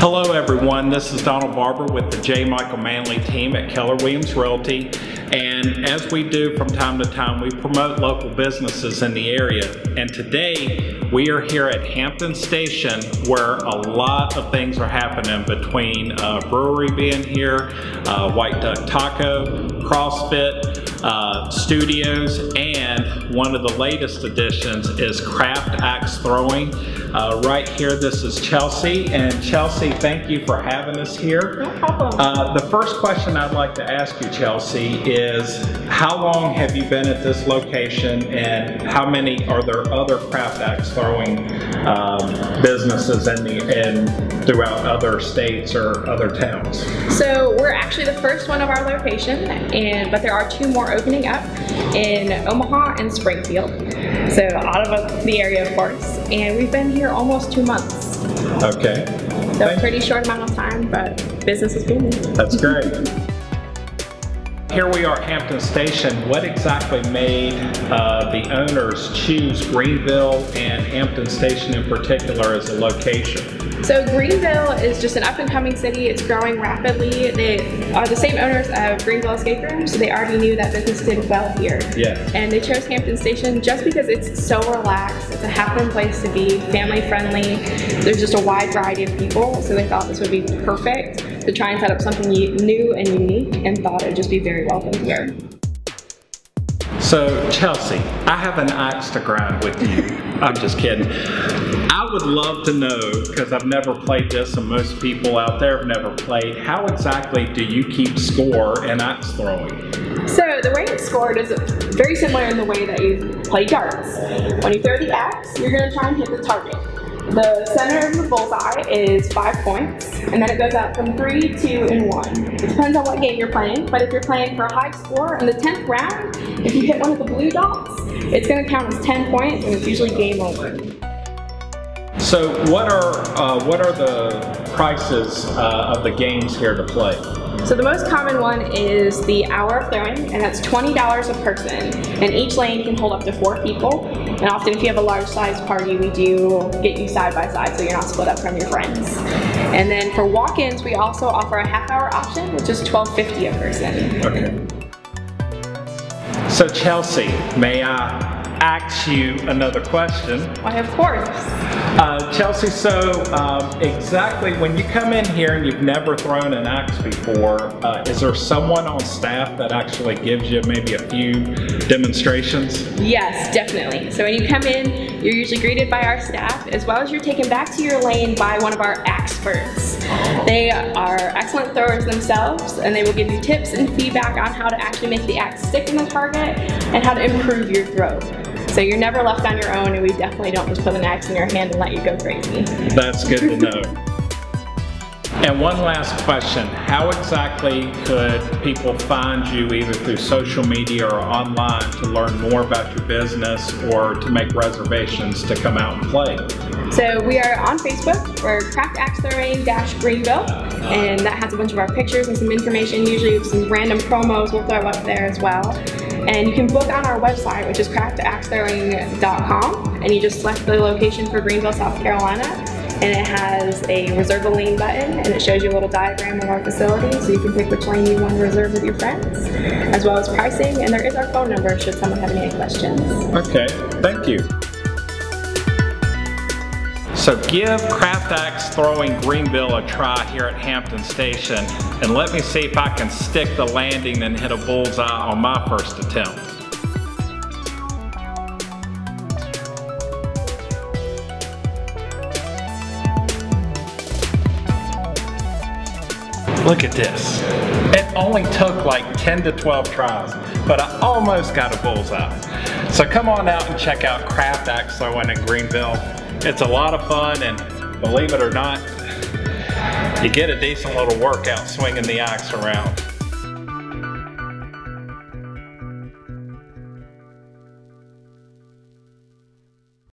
Hello everyone, this is Donald Barber with the J. Michael Manley team at Keller Williams Realty. And as we do from time to time, we promote local businesses in the area. And today we are here at Hampton Station where a lot of things are happening between uh, brewery being here, uh, White Duck Taco, CrossFit, uh, studios, and one of the latest additions is Craft Axe Throwing. Uh, right here, this is Chelsea, and Chelsea, thank you for having us here. No problem. Uh, the first question I'd like to ask you, Chelsea, is how long have you been at this location, and how many are there other Craft Axe Throwing um, businesses in the in throughout other states or other towns? So we're actually the first one of our location, and but there are two more opening up in Omaha and Springfield. So out of the area, of course. And we've been here almost two months. Okay. So Thank- pretty short amount of time, but business is booming. That's great. Here we are at Hampton Station. What exactly made uh, the owners choose Greenville and Hampton Station in particular as a location? So Greenville is just an up and coming city. It's growing rapidly. They are the same owners of Greenville Escape Room, so they already knew that business did well here. Yes. And they chose Hampton Station just because it's so relaxed. It's a happen place to be, family friendly. There's just a wide variety of people, so they thought this would be perfect to try and set up something new and unique, and thought it'd just be very welcome here. So, Chelsea, I have an axe to grind with you. I'm just kidding. I would love to know, because I've never played this and most people out there have never played, how exactly do you keep score in axe throwing? So the way it's scored is very similar in the way that you play darts. When you throw the axe, you're going to try and hit the target. The center of the bullseye is five points, and then it goes out from three, two, and one. It depends on what game you're playing, but if you're playing for a high score in the 10th round, if you hit one of the blue dots, it's going to count as 10 points, and it's usually game over. So, what are uh, what are the prices uh, of the games here to play? So the most common one is the hour of throwing, and that's $20 a person. And each lane can hold up to four people. And often if you have a large size party, we do get you side by side so you're not split up from your friends. And then for walk-ins, we also offer a half hour option, which is $12.50 a person. Okay. So, Chelsea, may I ask you another question? Why, of course. Uh, Chelsea, so um, exactly when you come in here and you've never thrown an axe before, uh, is there someone on staff that actually gives you maybe a few demonstrations? Yes, definitely. So when you come in, you're usually greeted by our staff, as well as you're taken back to your lane by one of our experts. They are excellent throwers themselves, and they will give you tips and feedback on how to actually make the axe stick in the target and how to improve your throw. So you're never left on your own, and we definitely don't just put an axe in your hand and let you go crazy. That's good to know. And one last question. How exactly could people find you either through social media or online to learn more about your business or to make reservations to come out and play? So we are on Facebook. We're Craft Axe Throwing Dash Greenville, and that has a bunch of our pictures and some information. Usually some random promos we'll throw up there as well. And you can book on our website, which is craftaxethrowing.com, and you just select the location for Greenville, South Carolina. And it has a reserve a lane button, and it shows you a little diagram of our facility, so you can pick which lane you want to reserve with your friends, as well as pricing. And there is our phone number should someone have any questions. Okay, thank you. So give Craft Axe Throwing Greenville a try here at Hampton Station and let me see if I can stick the landing and hit a bullseye on my first attempt. Look at this. It only took like 10 to 12 tries, but I almost got a bullseye. So come on out and check out Craft Axe Throwing in Greenville. It's a lot of fun and believe it or not, you get a decent little workout swinging the axe around.